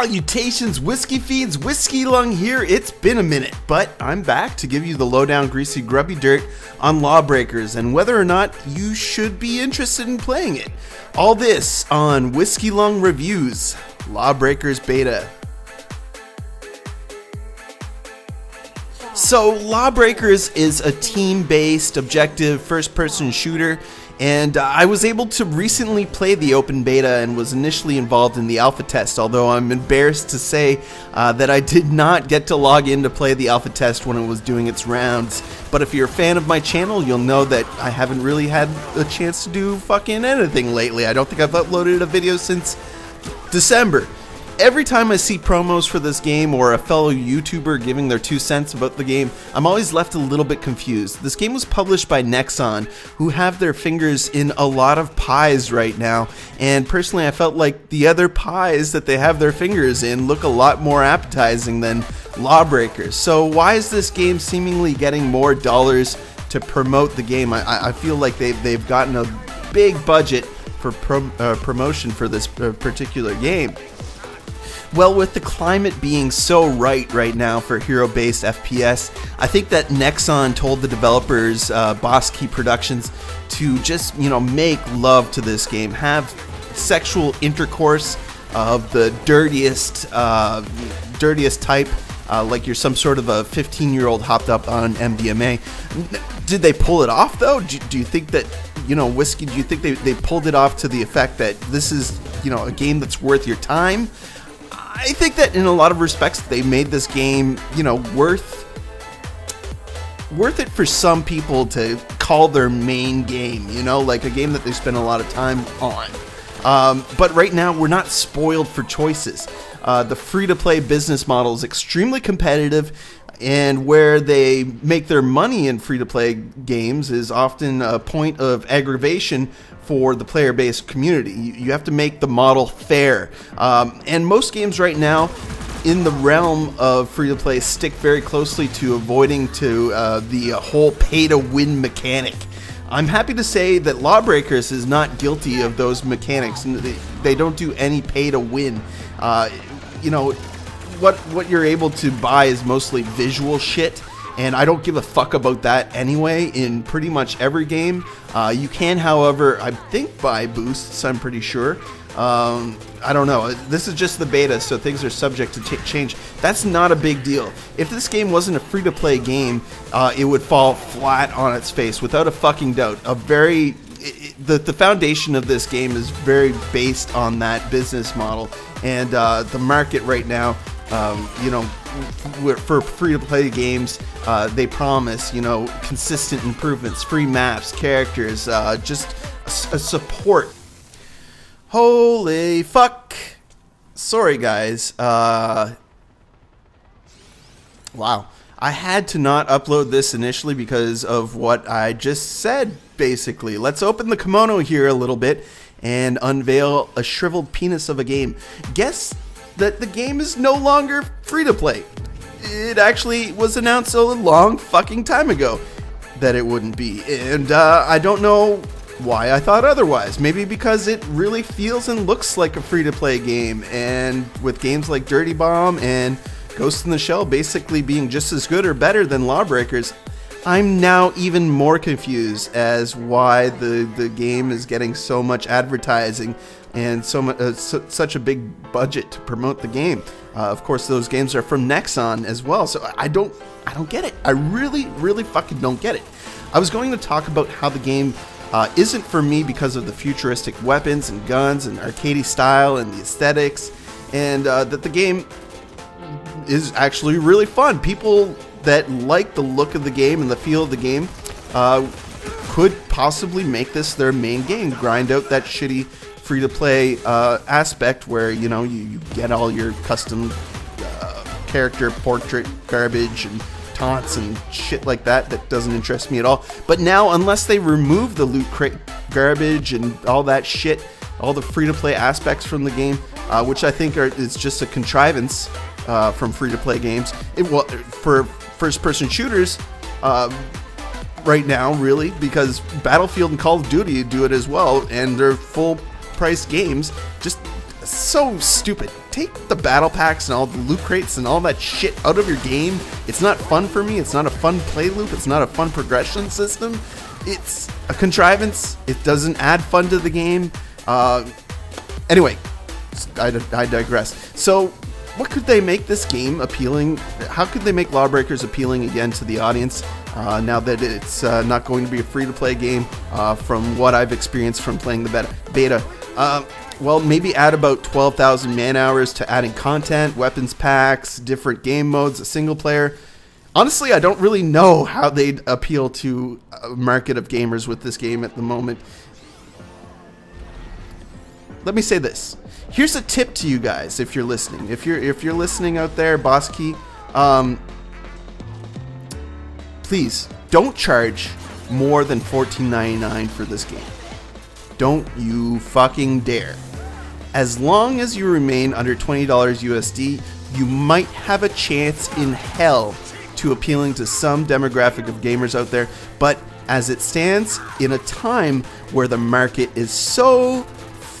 Salutations, Whiskey Fiends, Whiskey Lung here. It's been a minute, but I'm back to give you the lowdown, greasy, grubby dirt on Lawbreakers and whether or not you should be interested in playing it. All this on Whiskey Lung Reviews, Lawbreakers Beta. So, Lawbreakers is a team based, objective, first person shooter and uh, I was able to recently play the open beta and was initially involved in the alpha test, although I'm embarrassed to say uh, that I did not get to log in to play the alpha test when it was doing its rounds. But if you're a fan of my channel, you'll know that I haven't really had a chance to do fucking anything lately. I don't think I've uploaded a video since December every time I see promos for this game or a fellow YouTuber giving their two cents about the game, I'm always left a little bit confused. This game was published by Nexon, who have their fingers in a lot of pies right now, and personally I felt like the other pies that they have their fingers in look a lot more appetizing than Lawbreakers. So why is this game seemingly getting more dollars to promote the game? I, I feel like they've, they've gotten a big budget for uh, promotion for this uh, particular game. Well, with the climate being so right right now for hero based FPS, I think that Nexon told the developers, uh, Boss Key Productions, to just, you know, make love to this game, have sexual intercourse of the dirtiest, uh, dirtiest type. Uh, like you're some sort of a 15 year old hopped up on MDMA. Did they pull it off though? Do, do you think that, you know, Whiskey, do you think they, they pulled it off to the effect that this is, you know, a game that's worth your time? I think that in a lot of respects they made this game, you know, worth worth it for some people to call their main game, you know, like a game that they spend a lot of time on. Um, but right now, we're not spoiled for choices. Uh, the free to play business model is extremely competitive, and where they make their money in free to play games is often a point of aggravation for the player based community. You, have to make the model fair. Um, and most games right now, in the realm of free to play, stick very closely to avoiding to uh, the whole pay to win mechanic. I'm happy to say that Lawbreakers is not guilty of those mechanics, they, they don't do any pay to win. Uh, you know, what what you're able to buy is mostly visual shit and I don't give a fuck about that anyway in pretty much every game. Uh, you can, however, I think buy boosts, I'm pretty sure. Um, I don't know. This is just the beta, so things are subject to change. That's not a big deal. If this game wasn't a free to play game, uh, it would fall flat on its face without a fucking doubt. A very it, the the foundation of this game is very based on that business model, and uh, the market right now um, you know, for free to play games, uh, they promise, you know, consistent improvements, free maps, characters, uh, just a, a support. Holy fuck. Sorry, guys. Uh, wow. I had to not upload this initially because of what I just said, basically. Let's open the kimono here a little bit and unveil a shriveled penis of a game. Guess that the game is no longer free to play. It actually was announced a long fucking time ago that it wouldn't be, and uh, I don't know why I thought otherwise. Maybe because it really feels and looks like a free to play game, and with games like Dirty Bomb and Ghost in the Shell basically being just as good or better than Lawbreakers, I'm now even more confused as why the, the game is getting so much advertising and so much, uh, su such a big budget to promote the game. Uh, of course, those games are from Nexon as well, so I don't I don't get it. I really, really fucking don't get it. I was going to talk about how the game uh, isn't for me because of the futuristic weapons and guns and arcadey style and the aesthetics, and uh, that the game is actually really fun. People that like the look of the game and the feel of the game uh, could possibly make this their main game. Grind out that shitty free to play uh, aspect where you know you, you get all your custom uh, character portrait garbage and taunts and shit like that that doesn't interest me at all. But now, unless they remove the loot crate garbage and all that shit, all the free to play aspects from the game, uh, which I think are is just a contrivance uh, from free to play games. It well for first person shooters uh, right now, really, because Battlefield and Call of Duty do it as well, and they're full price games. Just so stupid. Take the battle packs and all the loot crates and all that shit out of your game. It's not fun for me. It's not a fun play loop. It's not a fun progression system. It's a contrivance. It doesn't add fun to the game. Uh, anyway, I, I digress. So, what could they make this game appealing? How could they make Lawbreakers appealing again to the audience uh, now that it's uh, not going to be a free to play game uh, from what I've experienced from playing the beta? Uh, well, maybe add about 12,000 man hours to adding content, weapons packs, different game modes, a single player. Honestly, I don't really know how they'd appeal to a market of gamers with this game at the moment. Let me say this. Here's a tip to you guys if you're listening. If you're if you're listening out there, Boss Key, um, please don't charge more than $14.99 for this game. Don't you fucking dare. As long as you remain under $20 USD, you might have a chance in hell to appealing to some demographic of gamers out there, but as it stands, in a time where the market is so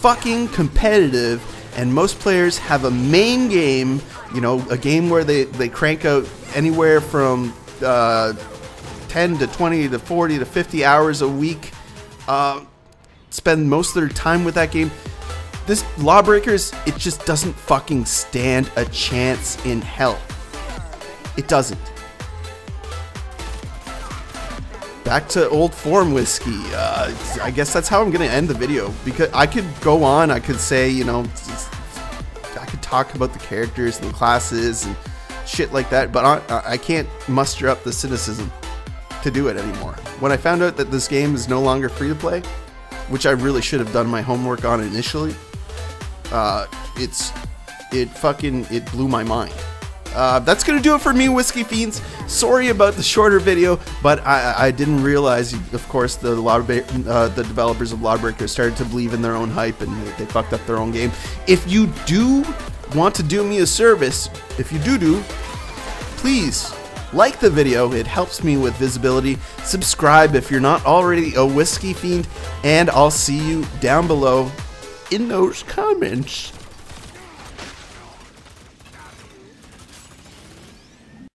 fucking competitive and most players have a main game, you know, a game where they, they crank out anywhere from uh, 10 to 20 to 40 to 50 hours a week, uh, spend most of their time with that game this Lawbreakers, it just doesn't fucking stand a chance in hell. It doesn't. Back to old form whiskey. Uh, I guess that's how I'm gonna end the video because I could go on. I could say, you know, talk about the characters and the classes and shit like that, but I, I can't muster up the cynicism to do it anymore. When I found out that this game is no longer free to play, which I really should have done my homework on initially, uh, it's it fucking it blew my mind. Uh, that's gonna do it for me, Whiskey Fiends. Sorry about the shorter video, but I, I didn't realize, of course, the uh, the developers of Lawbreaker started to believe in their own hype and they fucked up their own game. If you do want to do me a service, if you do do, please like the video. It helps me with visibility. Subscribe if you're not already a Whiskey Fiend, and I'll see you down below in those comments.